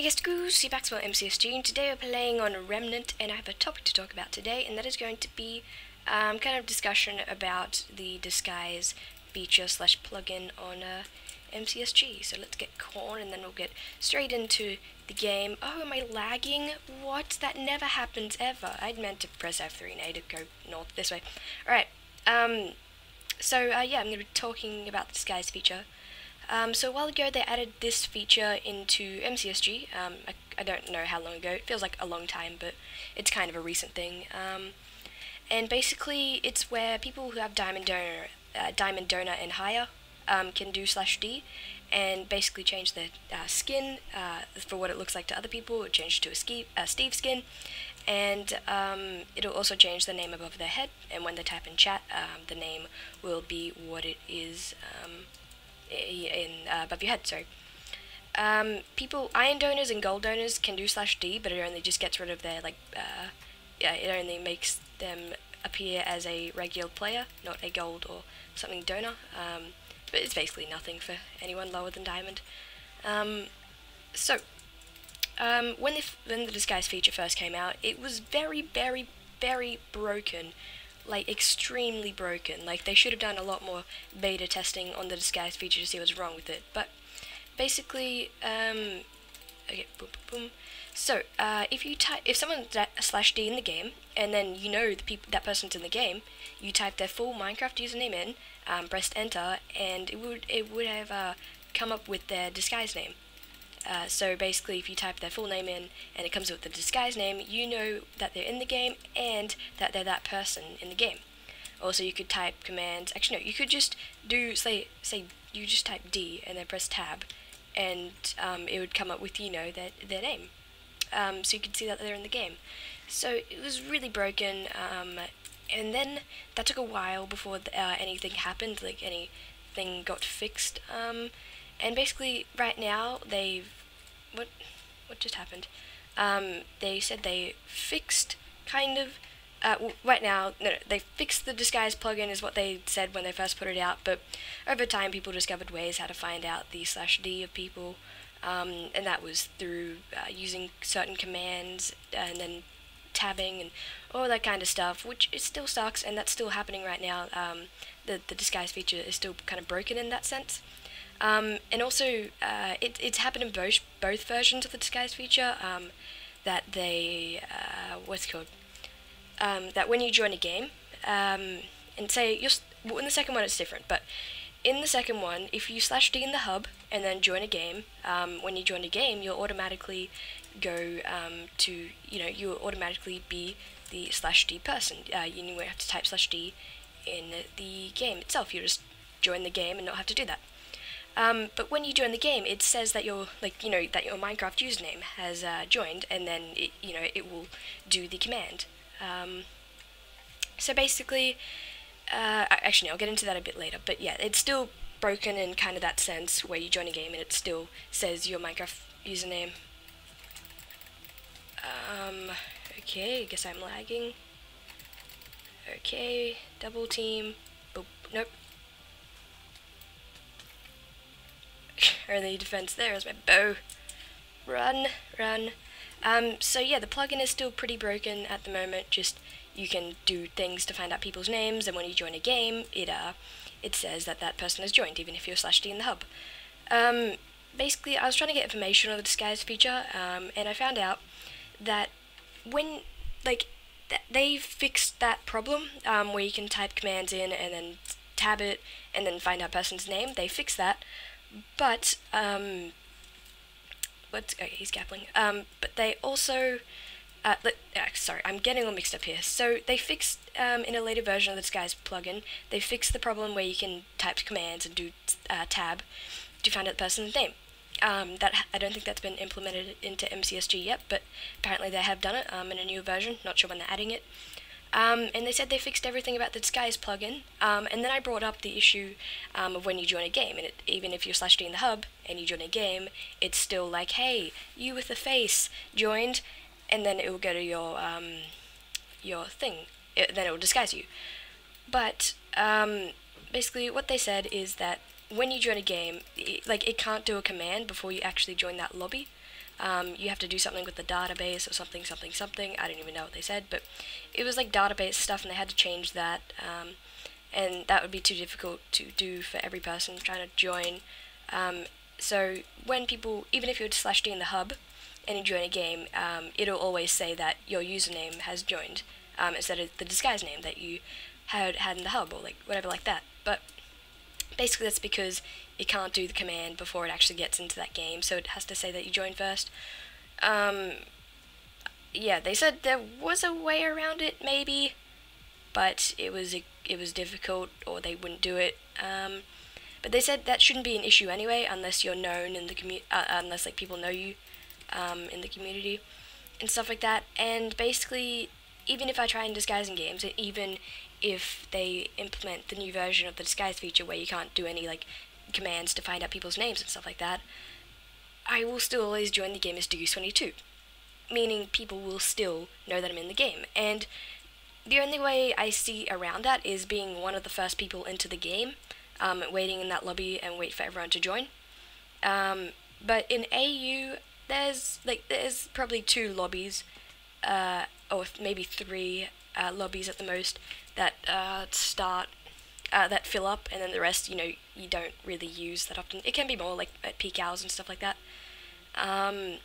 Hey guys, Goose, Maxwell MCSG, and today we're playing on Remnant, and I have a topic to talk about today, and that is going to be um, kind of discussion about the disguise feature slash plugin on uh, MCSG. So let's get corn, and then we'll get straight into the game. Oh, am I lagging? What? That never happens ever. I'd meant to press F3 and A to go north this way. Alright, um, so uh, yeah, I'm going to be talking about the disguise feature. Um, so a while ago they added this feature into MCSG. Um, I, I, don't know how long ago. It feels like a long time, but it's kind of a recent thing. Um, and basically, it's where people who have Diamond Donor, uh, Diamond Donor and higher um, can do slash D, and basically change their uh, skin uh, for what it looks like to other people. It change to a ski, Steve skin, and um, it'll also change the name above their head. And when they type in chat, um, the name will be what it is in uh, above your head. Sorry. Um, people, iron donors and gold donors can do slash D, but it only just gets rid of their like, uh, yeah, it only makes them appear as a regular player, not a gold or something donor. Um, but it's basically nothing for anyone lower than diamond. Um, so, um, when the when the disguise feature first came out, it was very, very, very broken like extremely broken. Like they should have done a lot more beta testing on the disguise feature to see what's wrong with it. But basically, um, okay, boom, boom, boom. So uh, if you type, if someone slash d in the game, and then you know the people that person's in the game, you type their full Minecraft username in, um, press enter, and it would it would have uh, come up with their disguise name. Uh, so basically, if you type their full name in and it comes up with the disguise name, you know that they're in the game and that they're that person in the game. Also, you could type commands. Actually, no, you could just do say say you just type D and then press tab, and um, it would come up with you know their their name. Um, so you could see that they're in the game. So it was really broken. Um, and then that took a while before uh, anything happened, like anything got fixed. Um, and basically, right now, they've... What, what just happened? Um, they said they fixed, kind of... Uh, right now, no, no, they fixed the disguise plugin is what they said when they first put it out, but over time people discovered ways how to find out the slash D of people, um, and that was through uh, using certain commands and then tabbing and all that kind of stuff, which it still sucks, and that's still happening right now. Um, the, the disguise feature is still kind of broken in that sense. Um, and also, uh, it, it's happened in both both versions of the disguise feature. Um, that they uh, what's called? Um, that when you join a game, um, and say you're well, in the second one it's different, but in the second one, if you slash D in the hub and then join a game, um, when you join a game, you'll automatically go um, to you know you'll automatically be the slash D person. Uh, you won't have to type slash D in the game itself. You just join the game and not have to do that. Um, but when you join the game, it says that your like you know that your Minecraft username has uh, joined, and then it, you know it will do the command. Um, so basically, uh, actually, I'll get into that a bit later. But yeah, it's still broken in kind of that sense where you join a game and it still says your Minecraft username. Um, okay, I guess I'm lagging. Okay, double team. Boop. Nope. Only defense there is my bow. Run, run. Um, so yeah, the plugin is still pretty broken at the moment, just you can do things to find out people's names, and when you join a game, it, uh, it says that that person has joined, even if you're slash D in the hub. Um, basically, I was trying to get information on the disguise feature, um, and I found out that when, like, th they fixed that problem, um, where you can type commands in and then tab it, and then find out person's name, they fixed that, but um, what's okay, he's gappling. Um, but they also, uh, let, uh, sorry, I'm getting all mixed up here. So they fixed um, in a later version of the Disguise plugin, they fixed the problem where you can type commands and do uh, tab to find out the person's name. Um, that I don't think that's been implemented into MCSG yet, but apparently they have done it um, in a new version. Not sure when they're adding it. Um, and they said they fixed everything about the Disguise plugin. Um, and then I brought up the issue um, of when you join a game, and it, even if you're slash in the hub and you join a game, it's still like, hey, you with the face joined, and then it will go to your um, your thing. It, then it will disguise you. But um, basically, what they said is that when you join a game, it, like it can't do a command before you actually join that lobby. um, you have to do something with the database or something, something, something. I don't even know what they said, but it was like database stuff, and they had to change that. Um, and that would be too difficult to do for every person trying to join. Um, so when people, even if you're slash D in the hub and you join a game, um, it'll always say that your username has joined um, instead of the disguise name that you had had in the hub or like whatever like that. But basically that's because it can't do the command before it actually gets into that game, so it has to say that you join first. Um, yeah, they said there was a way around it, maybe, but it was it was difficult, or they wouldn't do it. Um, but they said that shouldn't be an issue anyway, unless you're known in the community, uh, unless like people know you um, in the community and stuff like that. And basically, even if I try and disguise in games, and even if they implement the new version of the disguise feature where you can't do any like commands to find out people's names and stuff like that, I will still always join the game as Deuce22, meaning people will still know that I'm in the game. And the only way I see around that is being one of the first people into the game um, waiting in that lobby and wait for everyone to join. Um, but in AU, there's like there's probably two lobbies, uh, or maybe three uh, lobbies at the most that uh, start uh, that fill up, and then the rest, you know, you don't really use that often. It can be more like at peak hours and stuff like that. Um,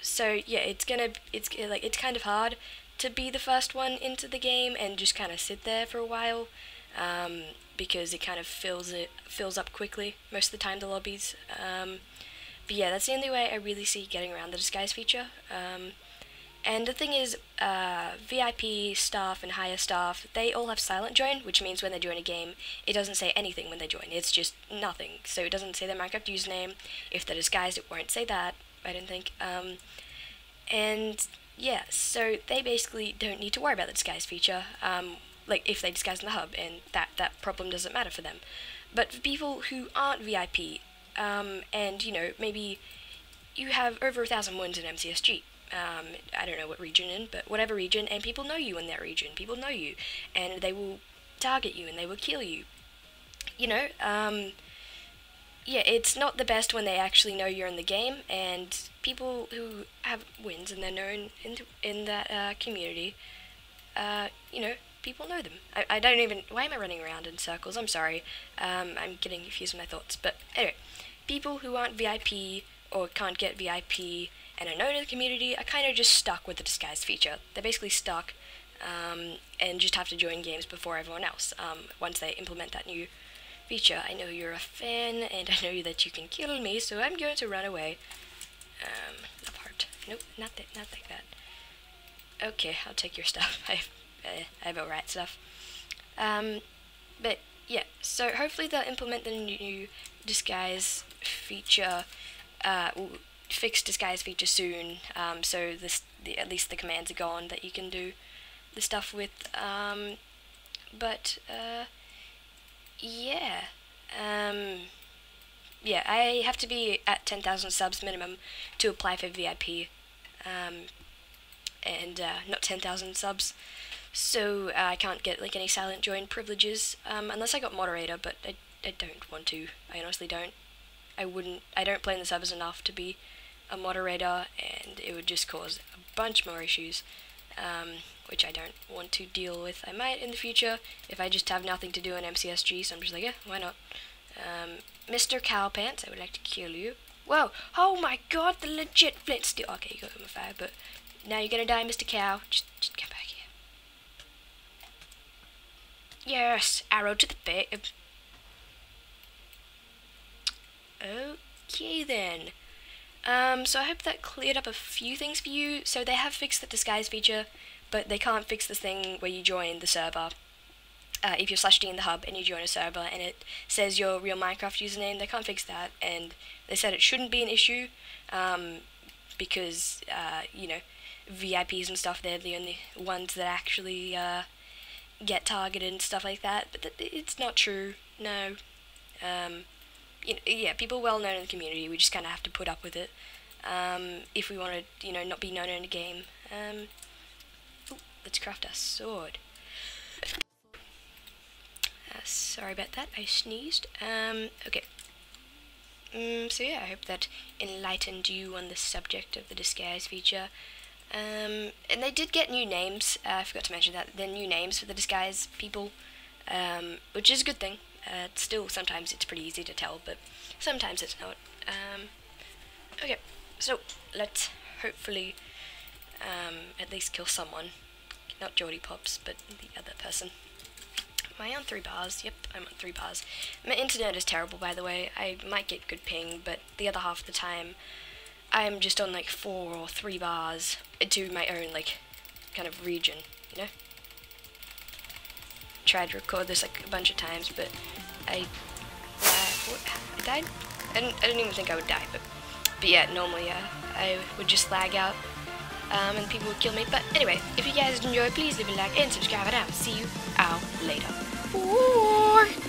so yeah, it's gonna it's like it's kind of hard to be the first one into the game and just kind of sit there for a while. Um, because it kind of fills it fills up quickly most of the time the lobbies. Um, but yeah, that's the only way I really see getting around the disguise feature. And the thing is, uh, VIP staff and higher staff, they all have silent join, which means when they join a game, it doesn't say anything when they join. It's just nothing. So it doesn't say their Minecraft username. If they're disguised, it won't say that. I don't think. Um, and yeah, so they basically don't need to worry about the disguise feature. Um, like if they disguise in the hub, and that that problem doesn't matter for them. But for people who aren't VIP, um, and you know maybe you have over a thousand wins in MCSG. Um, I don't know what region in, but whatever region, and people know you in that region. People know you, and they will target you and they will kill you. You know, um, yeah, it's not the best when they actually know you're in the game, and people who have wins and they're known in th- in that uh, community, uh, you know, people know them. I, I don't even. Why am I running around in circles? I'm sorry. Um, I'm getting confused with my thoughts. But anyway, people who aren't VIP or can't get VIP and are known in the community are kind of just stuck with the disguise feature. They're basically stuck um, and just have to join games before everyone else um, once they implement that new feature. I know you're a fan and I know that you can kill me, so I'm going to run away. Um, apart. Nope, not that, not like that. Okay, I'll take your stuff. I uh, I have alright stuff. Um, but yeah, so hopefully they'll implement the new disguise feature, uh, fix disguise feature soon. Um, so this the, at least the commands are gone that you can do the stuff with. Um, but uh, yeah, um, yeah, I have to be at ten thousand subs minimum to apply for VIP. Um, and uh, not 10,000 subs so uh, I can't get like any silent join privileges um, unless I got moderator, but I, I don't want to. I honestly don't. I wouldn't. I don't play in the servers enough to be a moderator, and it would just cause a bunch more issues, um, which I don't want to deal with. I might in the future if I just have nothing to do in MCSG. So I'm just like, yeah, why not? Um, Mr. Cowpants, I would like to kill you. Whoa! Oh my God, the legit flint steel. Okay, you got him a fire, but now you're gonna die, Mr. Cow. Just, just come back here. Yes, arrow to the face. Okay then. Um, so I hope that cleared up a few things for you. So they have fixed the disguise feature, but they can't fix the thing where you join the server. Uh, if you're slash D in the hub and you join a server and it says your real Minecraft username, they can't fix that. And they said it shouldn't be an issue um, because, uh, you know, VIPs and stuff, they're the only ones that actually uh, get targeted and stuff like that, but th- it's not true. No. Um, you know, yeah, people well known in the community. We just kind of have to put up with it. Um, if we want to, you know, not be known in a game. Um, ooh, let's craft our sword. Uh, sorry about that. I sneezed. Um, okay. Um, so yeah, I hope that enlightened you on the subject of the disguise feature. Um, and they did get new names. Uh, I forgot to mention that. They're new names for the disguise people, um, which is a good thing. Uh, still, sometimes it's pretty easy to tell, but sometimes it's not. Um, okay, so let's hopefully um, at least kill someone. Not Geordie Pops, but the other person. Am I on three bars? Yep, I'm on three bars. My internet is terrible, by the way. I might get good ping, but the other half of the time, I'm just on like four or three bars to my own like kind of region, you know. Tried to record this like a bunch of times, but I, uh, I died. I didn't, I didn't even think I would die, but but yeah, normally uh, I would just lag out. Um, and people would kill me. But anyway, if you guys enjoy, please leave a like and subscribe, and I'll see you out later. Ooh.